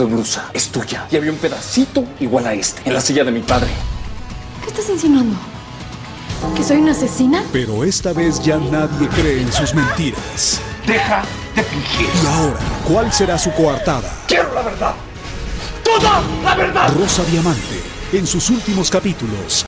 de blusa es tuya. Y había un pedacito igual a este en la silla de mi padre. ¿Qué estás insinuando? ¿Que soy una asesina? Pero esta vez ya nadie cree en sus mentiras. Deja de fingir. Y ahora, ¿cuál será su coartada? Quiero la verdad. Toda la verdad. Rosa Diamante, en sus últimos capítulos.